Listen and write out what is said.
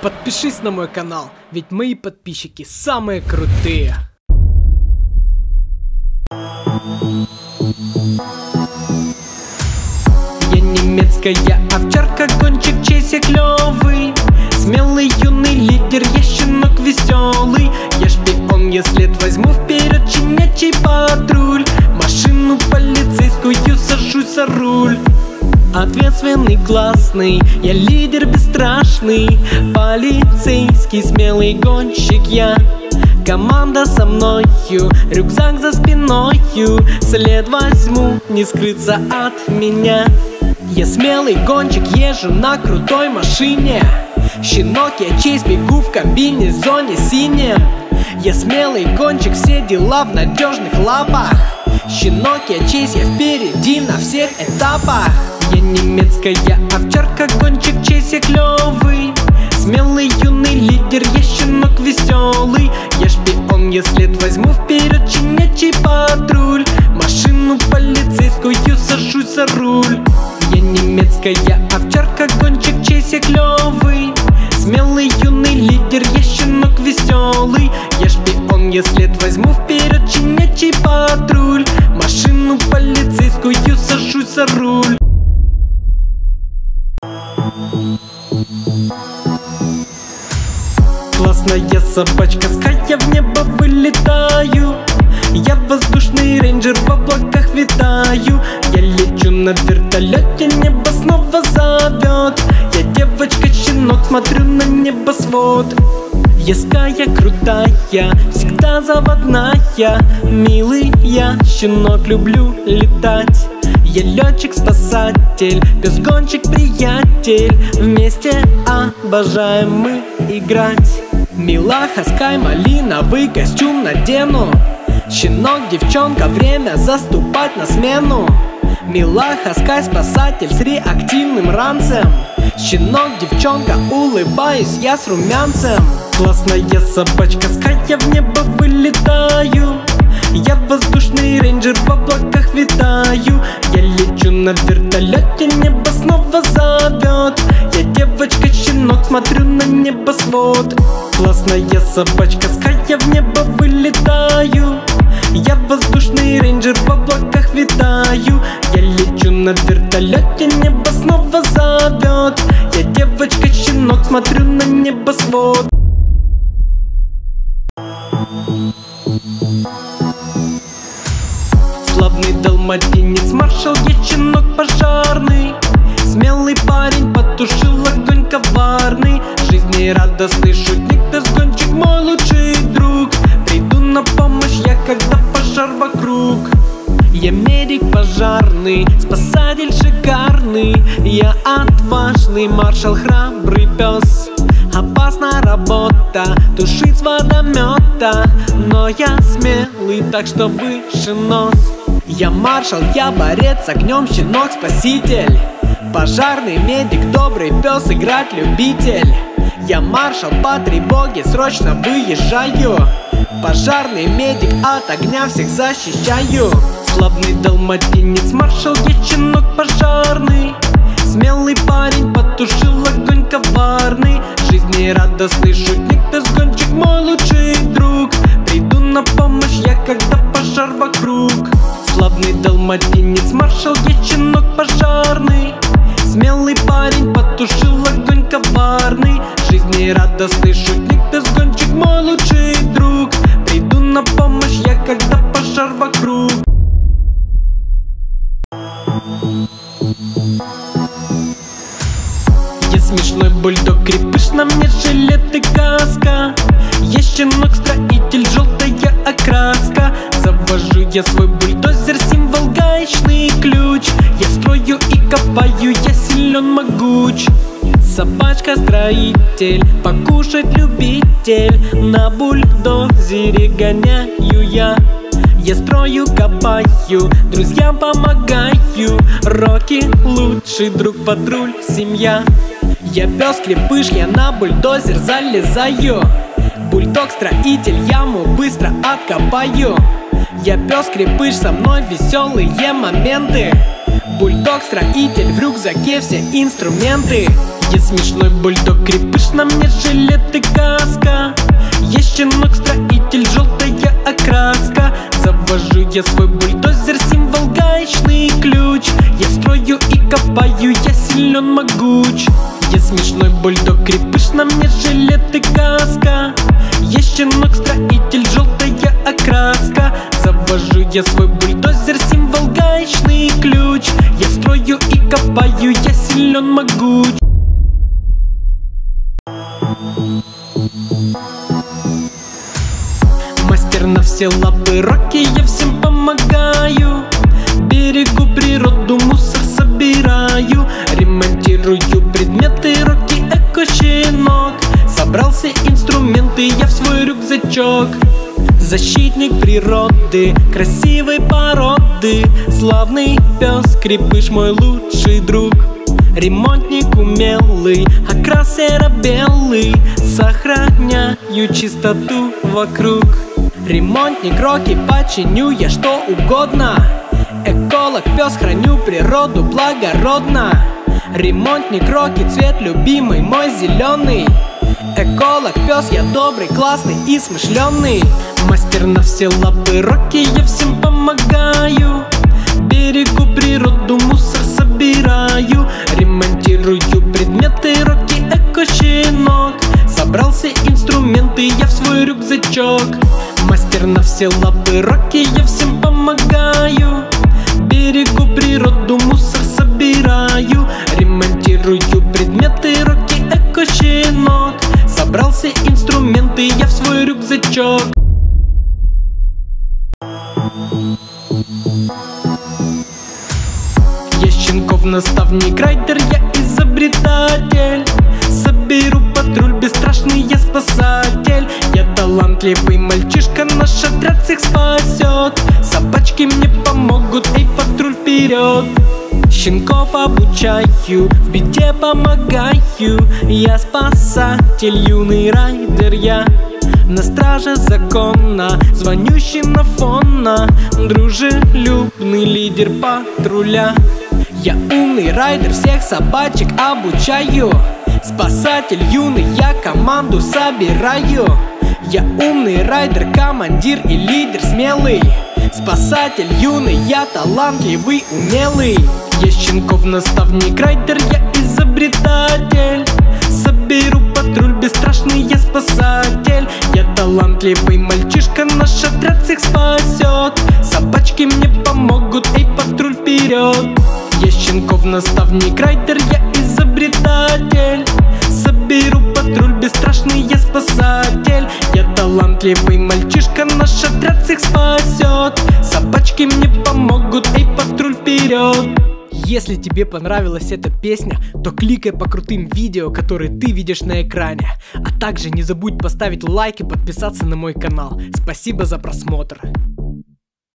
подпишись на мой канал, ведь мои подписчики самые крутые. Я немецкая овчарка, гонщик чейся клёвый. Смелый юный лидер, я щенок веселый Я шпион, я след возьму вперед чинячий патруль. Машину полицейскую сажусь за руль Ответственный, классный, я лидер бесстрашный. Полицейский, смелый гонщик я. Команда со мною, рюкзак за спиною. След возьму, не скрыться от меня. Я смелый гонщик, езжу на крутой машине. Щенок, я честь, бегу в комбинезоне синем Я смелый гонщик, все дела в надежных лапах. Щенок, я честь, я впереди на всех этапах немецкая овчарка, гонщик, честь, я клёвый. Смелый юный лидер, я щенок веселый Я шпион, я след возьму вперед чинячий патруль. Машину полицейскую сажусь за руль. Я немецкая овчарка, гонщик, честь, я клёвый. Смелый юный лидер, я щенок веселый Я шпион, я след возьму вперед чинячий патруль. Машину полицейскую сажусь за руль Классная собачка, ская в небо вылетаю. Я воздушный рейнджер, в облаках витаю Я лечу на вертолете, небо снова зовет. Я девочка-щенок, смотрю на небосвод. Ская крутая, всегда заводная. Милый я, щенок, люблю летать. Я летчик-спасатель, пес-гонщик-приятель Вместе обожаем мы играть Милаха, скай, малиновый костюм надену. Щенок, девчонка, время заступать на смену. Милаха, скай, спасатель с реактивным ранцем. Щенок, девчонка, улыбаюсь я с румянцем. Классная собачка, скай, я в небо вылетаю. Я воздушный рейнджер, в облаках витаю. Я лечу на вертолете, небо снова зовет Я девочка-щенок, смотрю на небосвод. Классная собачка, ская в небо вылетаю. Я воздушный рейнджер, в облаках витаю Я лечу на вертолете, небо снова зовет. Я девочка-щенок, смотрю на небосвод. Славный далматинец, маршал, я щенок пожарный. Смелый парень, потушил огонь коварный. Жизнерадостный шутник, безгонщик, мой лучший друг. Приду на помощь я, когда пожар вокруг. Я медик пожарный, спасатель шикарный. Я отважный маршал, храбрый пес. Опасна работа, тушить с водомета. Но я смелый, так что выше нос. Я маршал, я борец, огнем щенок, спаситель Пожарный медик, добрый пес, играть любитель. Я маршал по тревоге, срочно выезжаю. Пожарный медик, от огня всех защищаю. Славный далматинец, маршал, я щенок пожарный. Смелый парень, потушил огонь коварный. Жизнерадостный шутник, безгонщик, мой лучший друг. Приду на помощь я, когда пожар вокруг. Славный далматинец, маршал, я Жизнерадостный шутник, безгонщик, мой лучший друг. Приду на помощь я, когда пожар вокруг. Я смешной бульдог, крепыш на мне жилет и каска. Я щенок-строитель, желтая окраска Завожу я свой бульдозер, символ гаечный ключ. Я строю и копаю, я силен, могуч. Собачка-строитель, покушать любитель. На бульдозере гоняю я. Я строю, копаю, друзьям помогаю. Роки лучший друг, патруль, семья. Я пес крепыш, я на бульдозер залезаю. Бульдог-строитель, яму быстро откопаю Я пес крепыш, со мной веселые моменты. Бульдог-строитель, в рюкзаке все инструменты. Я смешной бульдог, крепыш на мне жилет и каска. Я щенок-строитель, желтая окраска. Завожу я свой бульдозер, символ гаечный ключ. Я строю и копаю, я силен, могуч. Я смешной бульдог, крепыш на мне жилет я свой бульдозер, символ гаечный ключ. Я строю и копаю, я силен, могуч. Мастер на все лапы, роки, я всем помогаю. Берегу природу, мусор собираю. Ремонтирую предметы, роки, эко-щенок. Собрался инструменты, я в свой рюкзачок Защитник природы, красивой породы. Славный пес, крепыш мой лучший друг. Ремонтник умелый, окрас серо-белый Сохраняю чистоту вокруг. Ремонтник роки, починю я что угодно. Эколог, пес, храню природу благородно. Ремонтник роки, цвет любимый мой зеленый Эколог, пес, я добрый, классный и смышленый. Мастер на все лапы, роки, я всем помогаю. Берегу природу, мусор собираю. Ремонтирую предметы, роки, эко-щенок Собрался инструменты, я в свой рюкзачок. Мастер на все лапы, роки, я всем помогаю. Берегу природу, мусор собираю. Ремонтирую предметы, Собрался инструменты, я в свой рюкзачок. Я щенков наставник, райдер, я изобретатель. Соберу патруль, бесстрашный я спасатель. Я талантливый мальчишка, наш отряд всех спасет. Собачки мне помогут, эй, патруль вперед Щенков обучаю, в беде помогаю. Я спасатель, юный райдер я на страже закона, звонющий на фона. Дружелюбный лидер патруля. Я умный райдер, всех собачек обучаю. Спасатель юный, я команду собираю. Я умный райдер, командир и лидер смелый. Спасатель юный, я талантливый, умелый Я щенков наставник, райдер, я изобретатель. Соберу патруль, бесстрашный я спасатель. Я талантливый мальчишка, наш отряд всех спасет. Собачки мне помогут, эй, патруль вперед. Я щенков наставник, райдер, я изобретатель. Соберу патруль, бесстрашный я спасатель. Я талантливый мальчишка, наш отряд всех спасет. Собачки мне помогут, эй, патруль вперед если тебе понравилась эта песня, то кликай по крутым видео, которые ты видишь на экране. А также не забудь поставить лайк и подписаться на мой канал. Спасибо за просмотр.